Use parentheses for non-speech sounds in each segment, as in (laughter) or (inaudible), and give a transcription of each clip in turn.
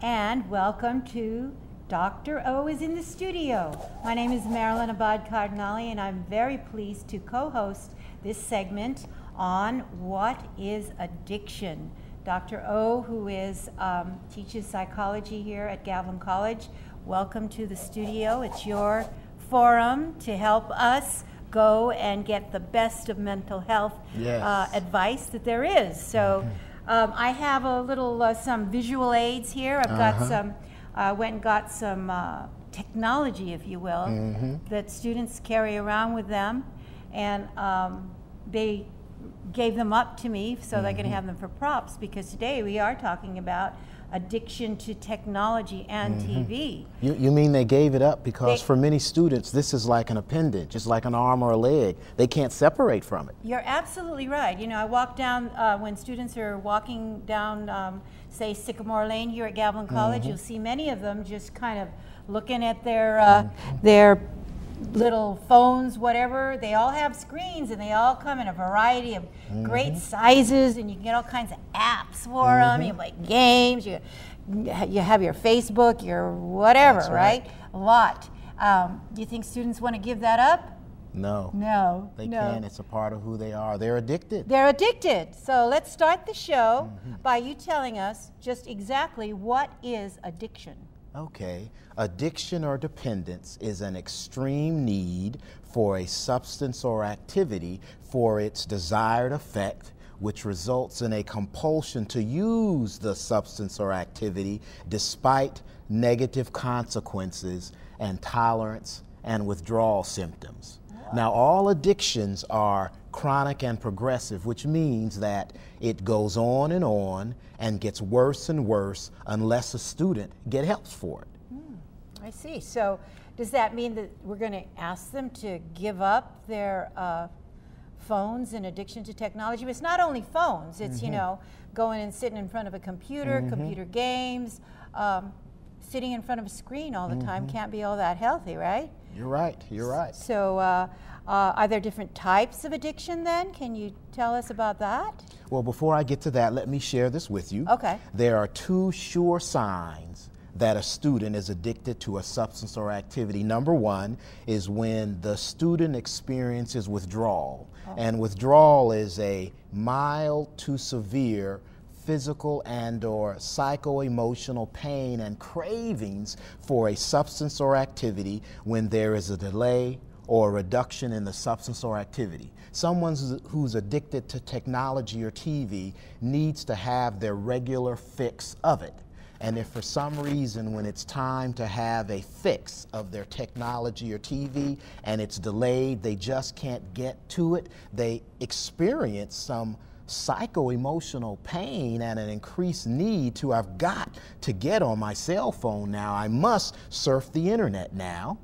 And welcome to Dr. O is in the studio. My name is Marilyn Abad Cardinalli, and I'm very pleased to co host this segment on what is addiction. Dr. O, who is um, teaches psychology here at Gavilan College, welcome to the studio. It's your forum to help us go and get the best of mental health Yes. uh, advice that there is. So um, I have a little uh, some visual aids here. I've got Uh-huh. some. I went and got some uh, technology, if you will, Mm-hmm. that students carry around with them, and um, they gave them up to me so they can Mm-hmm. have them for props because today we are talking about addiction to technology and Mm-hmm. TV. You, you mean they gave it up because They- for many students this is like an appendage, it's like an arm or a leg. They can't separate from it. You're absolutely right. You know, I walk down uh, when students are walking down, um, say, Sycamore Lane here at Gavilan College. You'll see many of them just kind of looking at their uh, their little phones, whatever. They all have screens, and they all come in a variety of great sizes, and you can get all kinds of apps for them. You can play games. You you have your Facebook, your whatever, right. right. A lot. Um, do you think students want to give that up? No, No, they no. can't. It's a part of who they are. They're addicted. They're addicted. So let's start the show Mm-hmm. by you telling us just exactly what is addiction. Okay. Addiction or dependence is an extreme need for a substance or activity for its desired effect, which results in a compulsion to use the substance or activity despite negative consequences and tolerance and withdrawal symptoms. Now, all addictions are chronic and progressive, which means that it goes on and on and gets worse and worse unless a student get help for it. I see. So does that mean that we're going to ask them to give up their uh, phones and addiction to technology? But it's not only phones. It's Mm-hmm. you know going and sitting in front of a computer, computer games, um, sitting in front of a screen all the time Mm-hmm. can't be all that healthy, right? You're right, you're right. So uh, uh, are there different types of addiction then? Can you tell us about that? Well, before I get to that, let me share this with you. Okay. There are two sure signs that a student is addicted to a substance or activity. Number one is when the student experiences withdrawal. And withdrawal is a mild to severe physical and or psycho-emotional pain and cravings for a substance or activity when there is a delay or a reduction in the substance or activity. Someone who's- who's addicted to technology or TV needs to have their regular fix of it. And if for some reason, when it's time to have a fix of their technology or TV and it's delayed, they just can't get to it, they experience some psycho emotional pain and an increased need to, I've got to get on my cell phone now. I must surf the internet now.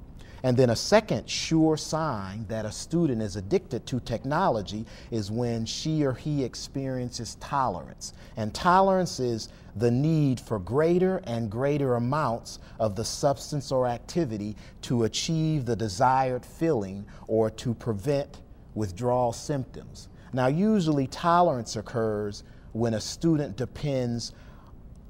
And then a second sure sign that a student is addicted to technology is when she or he experiences tolerance. And tolerance is the need for greater and greater amounts of the substance or activity to achieve the desired feeling or to prevent withdrawal symptoms. Now, usually tolerance occurs when a student depends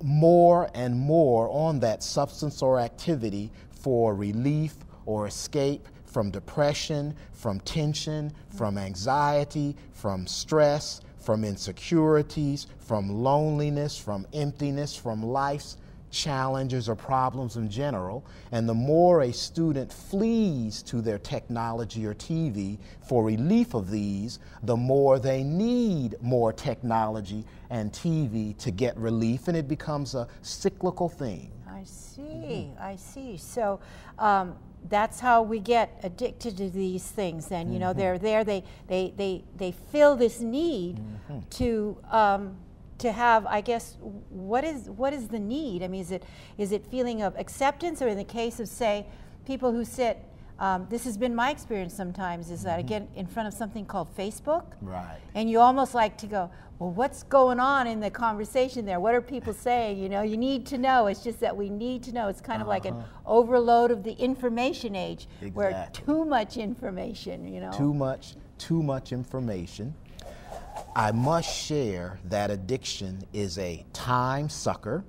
more and more on that substance or activity for relief or escape from depression, from tension, from anxiety, from stress, from insecurities, from loneliness, from emptiness, from life's challenges or problems in general. And the more a student flees to their technology or TV for relief of these, the more they need more technology and TV to get relief, and it becomes a cyclical thing. I see, I see. So um, that's how we get addicted to these things. Then you know they're there. They they they they feel this need to um, to have. I guess what is what is the need? I mean, is it is it feeling of acceptance, or in the case of say people who sit um, this has been my experience sometimes is that I get in front of something called Facebook. Right. And you almost like to go, well, what's going on in the conversation there? What are people (laughs) saying? You know, you need to know. It's just that we need to know. It's kind of like an overload of the information age where too much information, you know. Too much, too much information. I must share that addiction is a time sucker,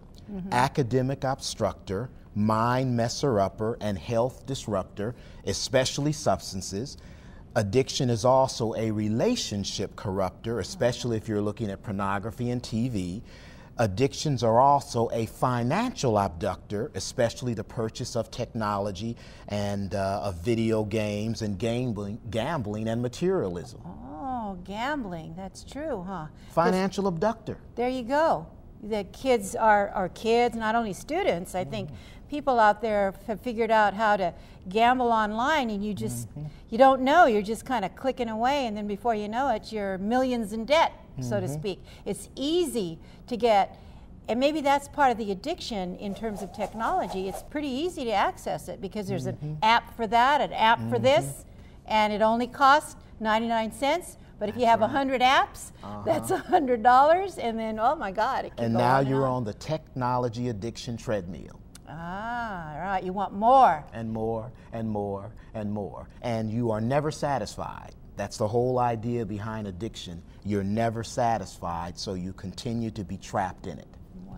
academic obstructor, mind messer upper, and health disruptor, especially substances. Addiction is also a relationship corrupter, especially if you're looking at pornography and TV. Addictions are also a financial abductor, especially the purchase of technology and uh, of video games and gambling, gambling and materialism. Oh, gambling. That's true, huh? Financial abductor. There you go. The kids are, are kids, not only students. I think mm-hmm. people out there have figured out how to gamble online and you just, mm-hmm. you don't know. You're just kind of clicking away and then before you know it, you're millions in debt, so to mm-hmm. speak. It's easy to get, and maybe that's part of the addiction in terms of technology. It's pretty easy to access it because there's an app for that, an app for this, and it only costs 99 cents. But if you have a 100 apps, that's (laughs) a $100, and then, oh my God, And now on you're on. on the technology addiction treadmill. Ah, right. You want more. and more and more and more. And you are never satisfied. That's the whole idea behind addiction. You're never satisfied, so you continue to be trapped in it. Wow,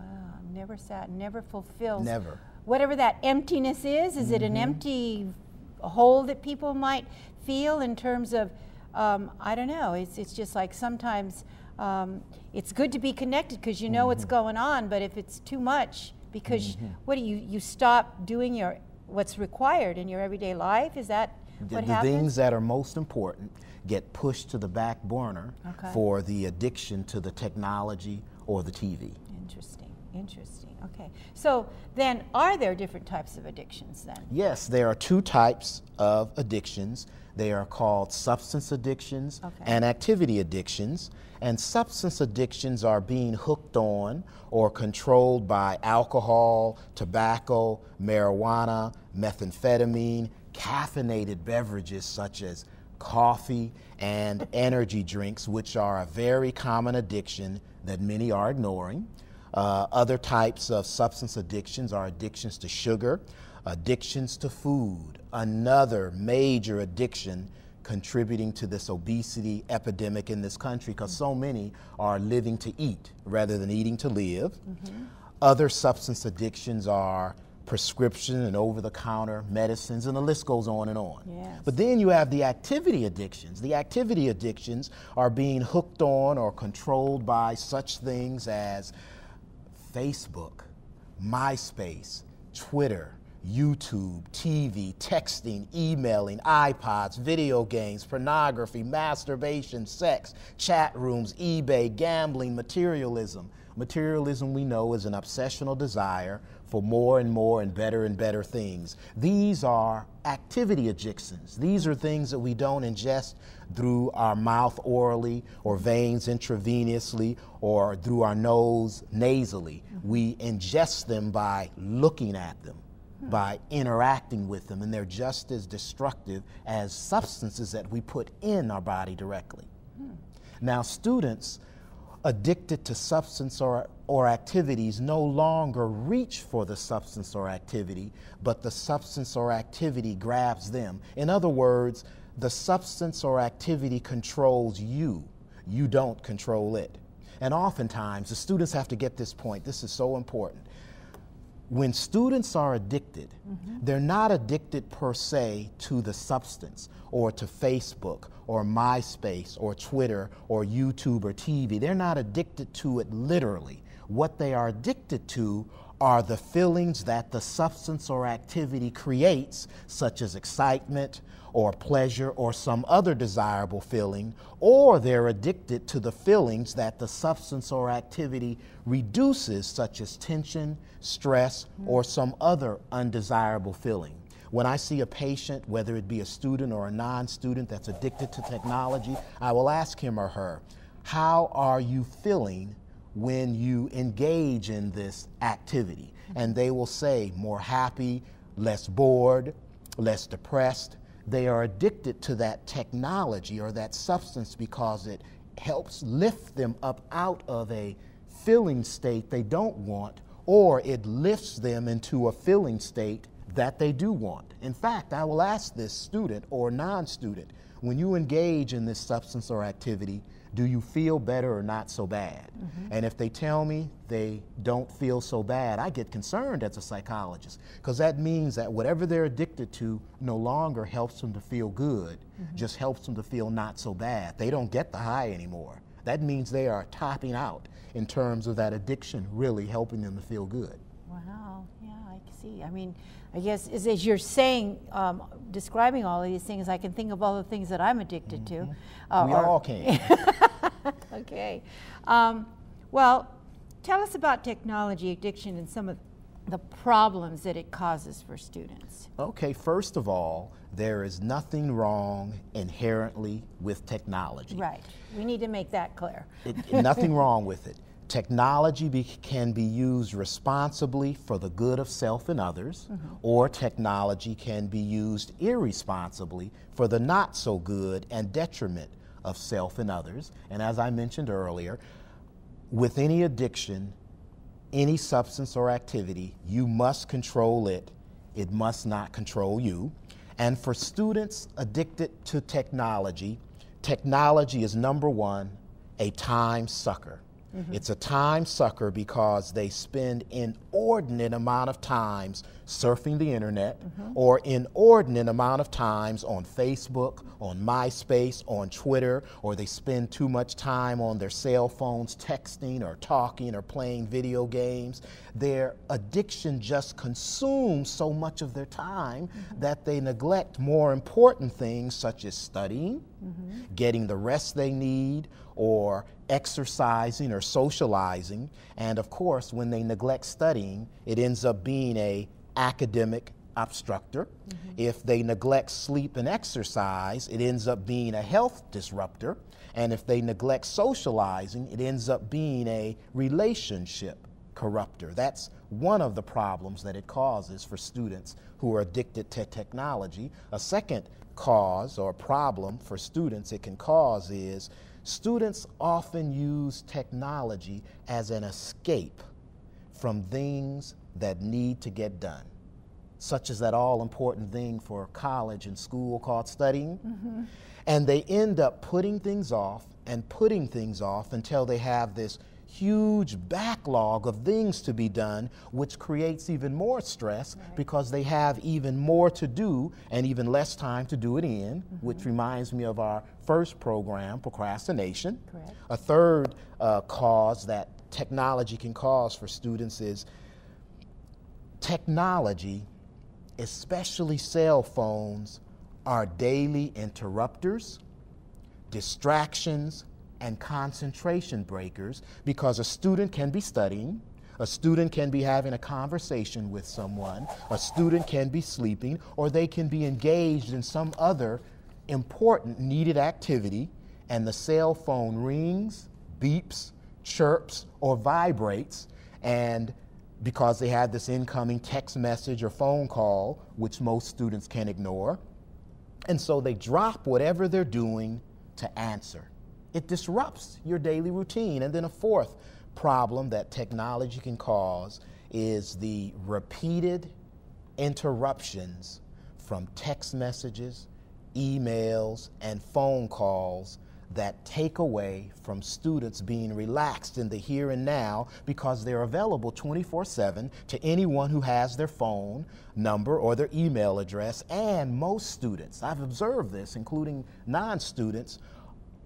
never sat, never fulfilled. Never. Whatever that emptiness is, is it an empty hole that people might feel in terms of, um, I don't know, it's, it's just like sometimes um, it's good to be connected because you know what's going on, but if it's too much, because what do you, you stop doing your, what's required in your everyday life? Is that The, what the happens? things that are most important get pushed to the back burner Okay. for the addiction to the technology or the TV. Interesting, interesting. Okay. So then, are there different types of addictions then? Yes, there are two types of addictions. They are called substance addictions Okay. and activity addictions. And substance addictions are being hooked on or controlled by alcohol, tobacco, marijuana, methamphetamine, caffeinated beverages such as coffee and energy drinks, which are a very common addiction that many are ignoring. Uh, other types of substance addictions are addictions to sugar, addictions to food, another major addiction contributing to this obesity epidemic in this country because so many are living to eat rather than eating to live. Other substance addictions are prescription and over the counter medicines, and the list goes on and on. Yes. But then you have the activity addictions. The activity addictions are being hooked on or controlled by such things as Facebook, MySpace, Twitter, YouTube, TV, texting, emailing, iPods, video games, pornography, masturbation, sex, chat rooms, eBay, gambling, materialism. Materialism, we know, is an obsessional desire for more and more and better and better things. These are activity addictions. These are things that we don't ingest through our mouth orally or veins intravenously or through our nose nasally. We ingest them by looking at them, by interacting with them, and they're just as destructive as substances that we put in our body directly. Now, students addicted to substance or, or activities no longer reach for the substance or activity, but the substance or activity grabs them. In other words, the substance or activity controls you. You don't control it. And oftentimes, the students have to get this point. This is so important when students are addicted, mm-hmm. they're not addicted per se to the substance or to Facebook or MySpace or Twitter or YouTube or TV. They're not addicted to it literally. What they are addicted to are the feelings that the substance or activity creates, such as excitement or pleasure or some other desirable feeling, or they're addicted to the feelings that the substance or activity reduces, such as tension, stress, or some other undesirable feeling. When I see a patient, whether it be a student or a non student that's addicted to technology, I will ask him or her, How are you feeling when you engage in this activity? And they will say, More happy, less bored, less depressed. They are addicted to that technology or that substance because it helps lift them up out of a feeling state they don't want, or it lifts them into a feeling state that they do want. In fact, I will ask this student or non student when you engage in this substance or activity, do you feel better or not so bad? Mm-hmm. And if they tell me they don't feel so bad, I get concerned as a psychologist because that means that whatever they're addicted to no longer helps them to feel good, mm-hmm. just helps them to feel not so bad. They don't get the high anymore. That means they are topping out in terms of that addiction really helping them to feel good. Wow, see. I mean, I guess as, as you're saying, um, describing all of these things, I can think of all the things that I'm addicted mm-hmm. to. Uh, we or, all can. (laughs) okay. Um, well, tell us about technology addiction and some of the problems that it causes for students. Okay, first of all, there is nothing wrong inherently with technology. Right. We need to make that clear. It, nothing (laughs) wrong with it. Technology be, can be used responsibly for the good of self and others, mm-hmm. or technology can be used irresponsibly for the not so good and detriment of self and others. And as I mentioned earlier, with any addiction, any substance or activity, you must control it. It must not control you. And for students addicted to technology, technology is number one, a time sucker. Mm-hmm. It's a time sucker because they spend inordinate amount of times surfing the internet mm-hmm. or inordinate amount of times on Facebook, on MySpace, on Twitter, or they spend too much time on their cell phones texting or talking or playing video games. Their addiction just consumes so much of their time mm-hmm. that they neglect more important things such as studying, mm-hmm. getting the rest they need, or exercising or socializing. And of course, when they neglect studying, it ends up being a academic obstructor. Mm-hmm. If they neglect sleep and exercise, it ends up being a health disruptor. And if they neglect socializing, it ends up being a relationship corruptor. That's one of the problems that it causes for students who are addicted to technology. A second cause or problem for students it can cause is Students often use technology as an escape from things that need to get done, such as that all important thing for college and school called studying. Mm-hmm. And they end up putting things off and putting things off until they have this huge backlog of things to be done, which creates even more stress right. because they have even more to do and even less time to do it in, mm-hmm. which reminds me of our first program, procrastination. Correct. A third uh, cause that technology can cause for students is technology, especially cell phones, are daily interrupters, distractions, and concentration breakers because a student can be studying, a student can be having a conversation with someone, a student can be sleeping, or they can be engaged in some other important needed activity, and the cell phone rings, beeps, chirps, or vibrates, and because they have this incoming text message or phone call, which most students can ignore. And so they drop whatever they're doing to answer it disrupts your daily routine. And then a fourth problem that technology can cause is the repeated interruptions from text messages, emails, and phone calls that take away from students being relaxed in the here and now because they're available 24 7 to anyone who has their phone number or their email address. And most students, I've observed this, including non students,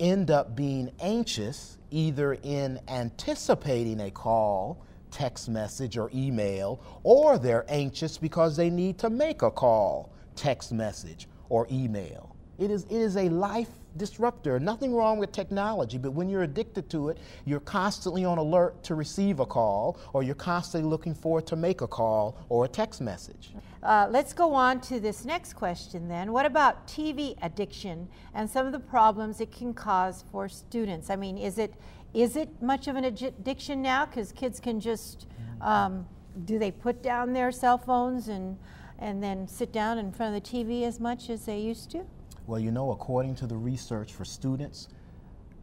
end up being anxious either in anticipating a call, text message, or email, or they're anxious because they need to make a call, text message, or email. It is, it is a life disruptor. Nothing wrong with technology, but when you're addicted to it, you're constantly on alert to receive a call, or you're constantly looking forward to make a call or a text message. Uh, let's go on to this next question then. What about TV addiction and some of the problems it can cause for students? I mean, is it is it much of an addiction now? Because kids can just um, do they put down their cell phones and and then sit down in front of the TV as much as they used to? Well, you know, according to the research for students,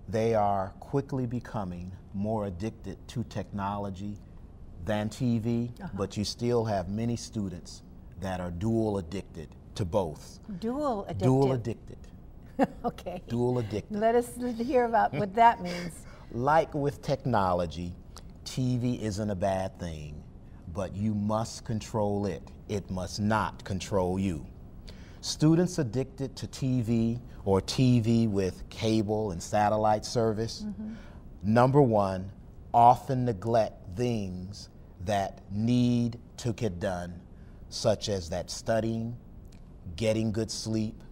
they are quickly becoming more addicted to technology than TV, uh-huh. but you still have many students that are dual addicted to both. Dual addicted. Dual addicted. (laughs) okay. Dual addicted. Let us hear about what that means. (laughs) like with technology, TV isn't a bad thing, but you must control it. It must not control you. Students addicted to TV or TV with cable and satellite service, mm-hmm. number one, often neglect things that need to get done, such as that studying, getting good sleep,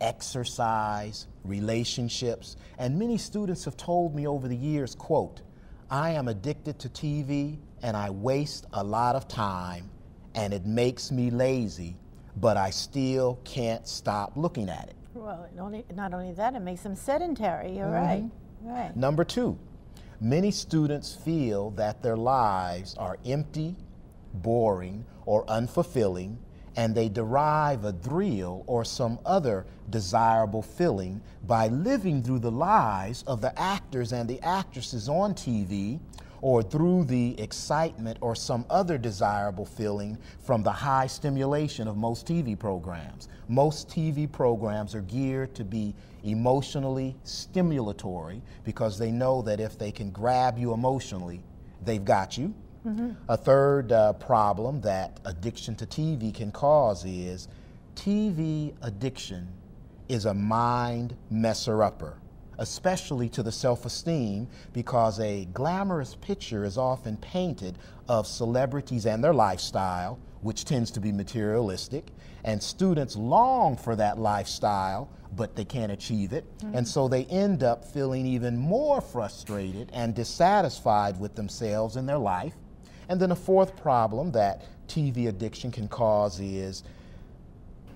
exercise, relationships. And many students have told me over the years, quote, I am addicted to TV and I waste a lot of time and it makes me lazy, but I still can't stop looking at it. Well, only, not only that, it makes them sedentary. You're mm-hmm. right. Right. Number two, many students feel that their lives are empty, boring, or unfulfilling and they derive a thrill or some other desirable feeling by living through the lives of the actors and the actresses on TV or through the excitement or some other desirable feeling from the high stimulation of most TV programs. Most TV programs are geared to be emotionally stimulatory because they know that if they can grab you emotionally, they've got you. Mm-hmm. A third uh, problem that addiction to TV can cause is TV addiction is a mind messer upper, especially to the self esteem, because a glamorous picture is often painted of celebrities and their lifestyle, which tends to be materialistic, and students long for that lifestyle but they can't achieve it. Mm-hmm. And so they end up feeling even more frustrated and dissatisfied with themselves and their life. And then a fourth problem that TV addiction can cause is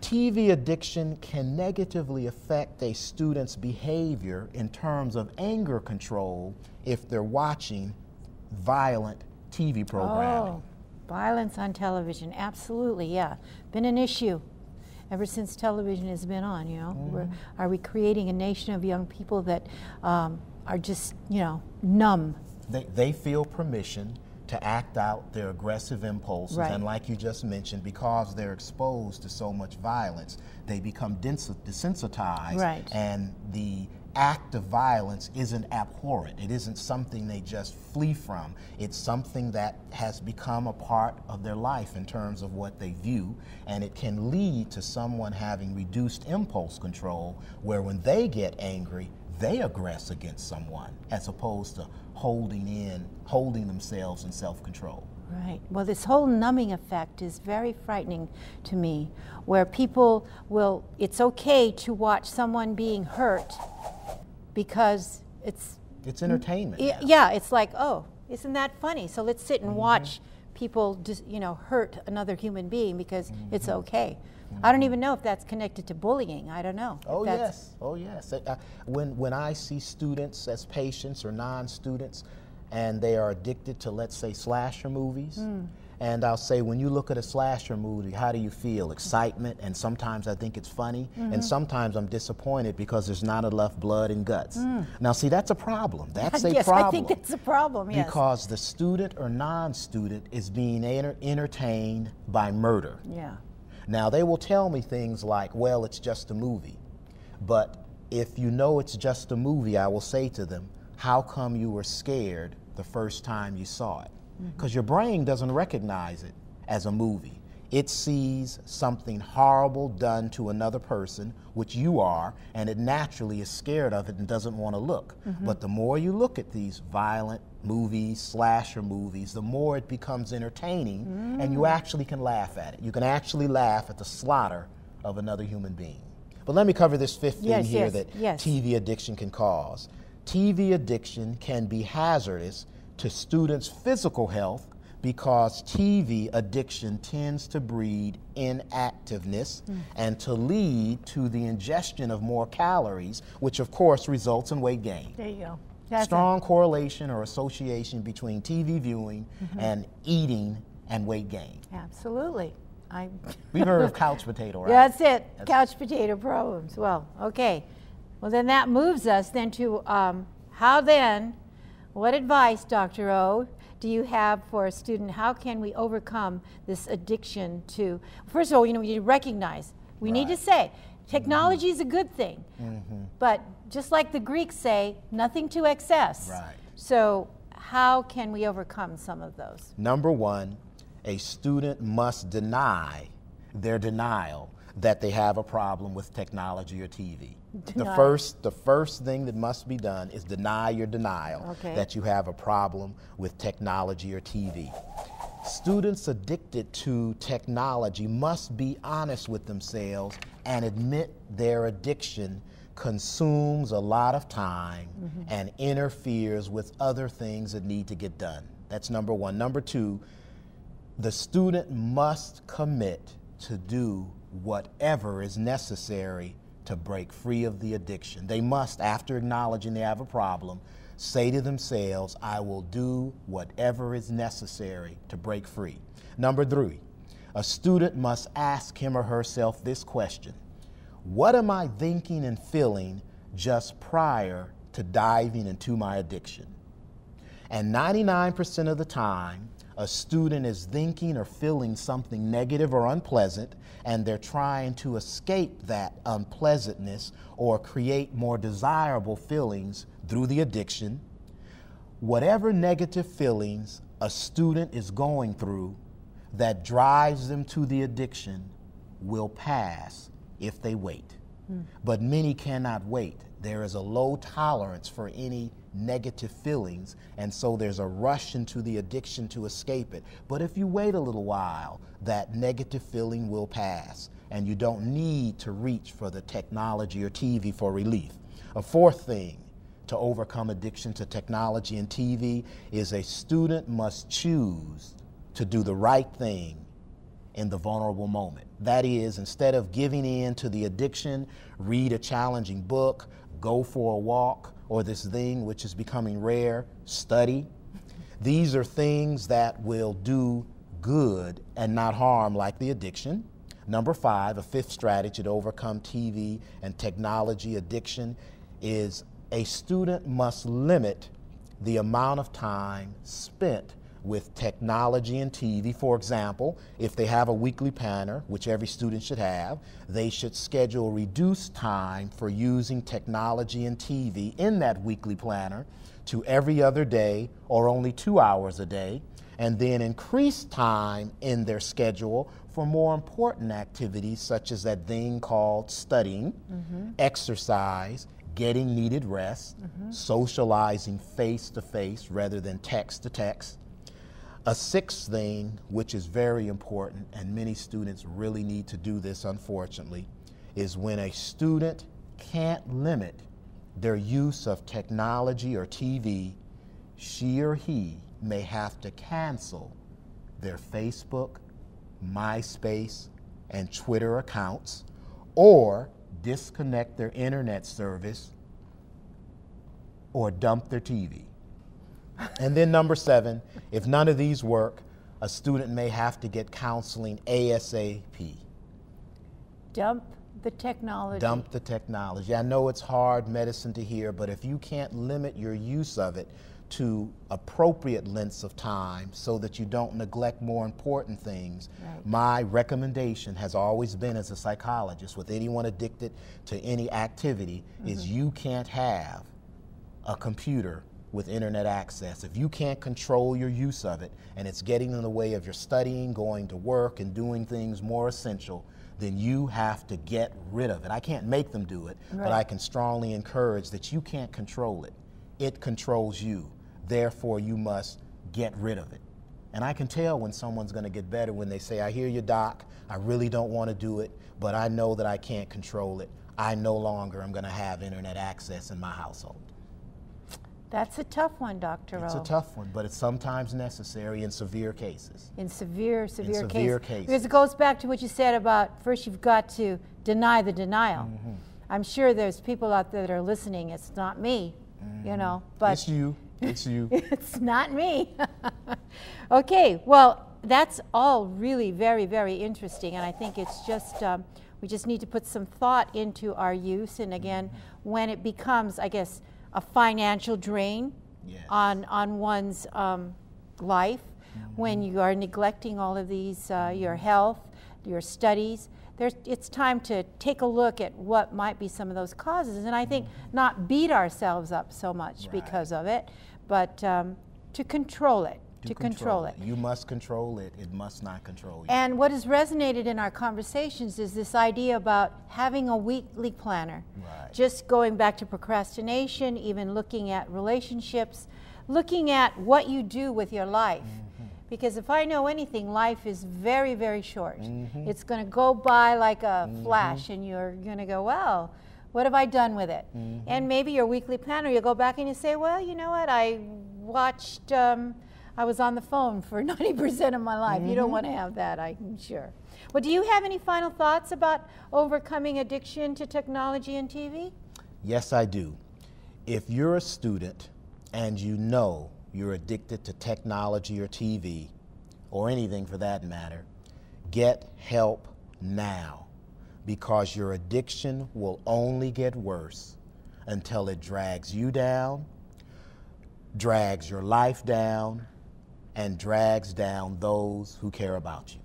TV addiction can negatively affect a student's behavior in terms of anger control if they're watching violent TV programming. Oh, violence on television, absolutely, yeah. Been an issue ever since television has been on, you know. Mm-hmm. Are we creating a nation of young people that um, are just, you know, numb? They, they feel permission to act out their aggressive impulses. Right. And like you just mentioned, because they're exposed to so much violence, they become desensitized. Right. And the act of violence isn't abhorrent. It isn't something they just flee from. It's something that has become a part of their life in terms of what they view. And it can lead to someone having reduced impulse control, where when they get angry, they aggress against someone as opposed to holding in, holding themselves in self control. Right. Well, this whole numbing effect is very frightening to me, where people will, it's okay to watch someone being hurt because it's. It's entertainment. It, yeah, it's like, oh, isn't that funny? So let's sit and mm-hmm. watch people just, you know, hurt another human being because mm-hmm. it's okay. I don't even know if that's connected to bullying. I don't know. Oh yes, oh yes. Uh, when when I see students as patients or non-students, and they are addicted to let's say slasher movies. Mm. And I'll say, when you look at a slasher movie, how do you feel? Excitement, and sometimes I think it's funny, mm-hmm. and sometimes I'm disappointed because there's not enough blood and guts. Mm. Now, see, that's a problem. (laughs) That's a yes, problem. I think it's a problem, yes. Because the student or non student is being enter- entertained by murder. Yeah. Now, they will tell me things like, well, it's just a movie. But if you know it's just a movie, I will say to them, how come you were scared the first time you saw it? Because mm-hmm. your brain doesn't recognize it as a movie. It sees something horrible done to another person, which you are, and it naturally is scared of it and doesn't want to look. Mm-hmm. But the more you look at these violent movies, slasher movies, the more it becomes entertaining, mm. and you mm. actually can laugh at it. You can actually laugh at the slaughter of another human being. But let me cover this fifth thing yes, here yes, that yes. TV addiction can cause. TV addiction can be hazardous to students' physical health because TV addiction tends to breed inactiveness mm. and to lead to the ingestion of more calories, which of course results in weight gain. There you go. That's Strong correlation or association between TV viewing mm-hmm. and eating and weight gain. Absolutely. I. We've heard of (laughs) couch potato, right? That's it. That's- couch potato problems. Well, okay. Well, then that moves us then to um, how then, what advice, Dr. O, do you have for a student? How can we overcome this addiction to, first of all, you know, you need to recognize, we need to say, technology is a good thing. Mm-hmm. But just like the Greeks say, nothing to excess. Right. So, how can we overcome some of those? Number one, a student must deny their denial that they have a problem with technology or TV. The first, the first thing that must be done is deny your denial Okay. that you have a problem with technology or TV. Students addicted to technology must be honest with themselves and admit their addiction consumes a lot of time mm-hmm. and interferes with other things that need to get done. That's number one. Number two, the student must commit to do whatever is necessary to break free of the addiction. They must, after acknowledging they have a problem, say to themselves, I will do whatever is necessary to break free. Number three, a student must ask him or herself this question What am I thinking and feeling just prior to diving into my addiction? And 99% of the time, a student is thinking or feeling something negative or unpleasant, and they're trying to escape that unpleasantness or create more desirable feelings through the addiction. Whatever negative feelings a student is going through that drives them to the addiction will pass if they wait. Hmm. But many cannot wait. There is a low tolerance for any negative feelings, and so there's a rush into the addiction to escape it. But if you wait a little while, that negative feeling will pass, and you don't need to reach for the technology or TV for relief. A fourth thing to overcome addiction to technology and TV is a student must choose to do the right thing in the vulnerable moment. That is, instead of giving in to the addiction, read a challenging book, go for a walk, or this thing which is becoming rare, study. These are things that will do good and not harm, like the addiction. Number five, a fifth strategy to overcome TV and technology addiction is a student must limit the amount of time spent with technology and TV. For example, if they have a weekly planner, which every student should have, they should schedule reduced time for using technology and TV in that weekly planner to every other day or only two hours a day, and then increase time in their schedule for more important activities such as that thing called studying, mm-hmm. exercise, getting needed rest, mm-hmm. socializing face to face rather than text to text. A sixth thing, which is very important, and many students really need to do this unfortunately, is when a student can't limit their use of technology or TV, she or he may have to cancel their Facebook, MySpace, and Twitter accounts or disconnect their internet service or dump their TV. And then number seven, if none of these work, a student may have to get counseling ASAP. Dump the technology. Dump the technology. I know it's hard medicine to hear, but if you can't limit your use of it to appropriate lengths of time so that you don't neglect more important things, Right. my recommendation has always been as a psychologist with anyone addicted to any activity is mm-hmm. you can't have a computer with internet access. If you can't control your use of it and it's getting in the way of your studying, going to work, and doing things more essential, then you have to get rid of it. I can't make them do it, but I can strongly encourage that you can't control it. It controls you. Therefore, you must get rid of it. And I can tell when someone's going to get better when they say, I hear you, doc. I really don't want to do it, but I know that I can't control it. I no longer am going to have internet access in my household. That's a tough one, Dr. It's O. a tough one, but it's sometimes necessary in severe cases. in severe, severe, in severe cases. cases. Because it goes back to what you said about first you've got to deny the denial. Mm-hmm. I'm sure there's people out there that are listening. It's not me, you know, but it's you. It's you. (laughs) it's not me. (laughs) okay, well, that's all really very, very interesting, and I think it's just um, we just need to put some thought into our use. And again, mm-hmm. when it becomes, I guess, a financial drain yes. on on one's um, life, mm-hmm. when you are neglecting all of these, uh, your health, your studies. There's, it's time to take a look at what might be some of those causes, and I think mm-hmm. not beat ourselves up so much right. because of it, but um, to control it to, control, control it. You must control it. It must not control you. And what has resonated in our conversations is this idea about having a weekly planner. Right. Just going back to procrastination, even looking at relationships, looking at what you do with your life. Mm-hmm. Because if I know anything, life is very, very short. Mm-hmm. It's going to go by like a mm-hmm. flash, and you're going to go, well, what have I done with it? Mm-hmm. And maybe your weekly planner, you go back and you say, well, you know what? I watched um, I was on the phone for (laughs) 90% of my life. Mm-hmm. You don't mm-hmm. want to have that, I'm sure. Well, do you have any final thoughts about overcoming addiction to technology and TV? Yes, I do. If you're a student and you know you're addicted to technology or TV, or anything for that matter, get help now because your addiction will only get worse until it drags you down, drags your life down, and drags down those who care about you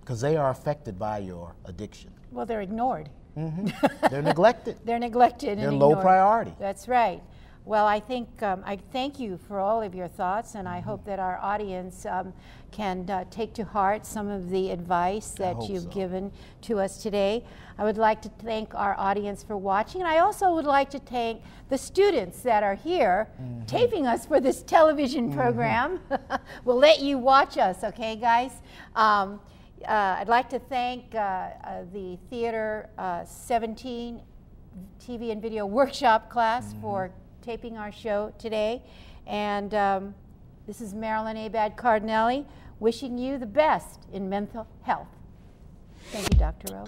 because they are affected by your addiction. Well, they're ignored. Mm-hmm. (laughs) They're neglected. they're neglected. They're low priority. That's right. Well, I think um, I thank you for all of your thoughts, and I mm-hmm. hope that our audience um, can uh, take to heart some of the advice that you've so. given to us today. I would like to thank our audience for watching, and I also would like to thank the students that are here mm-hmm. taping us for this television mm-hmm. program. (laughs) we'll let you watch us, okay, guys? Um, uh, I'd like to thank uh, uh the Theater uh, 17 TV and Video Workshop class mm-hmm. for taping our show today. And um, this is Marilyn Abad Cardinalli wishing you the best in mental health. Thank you, Dr. O.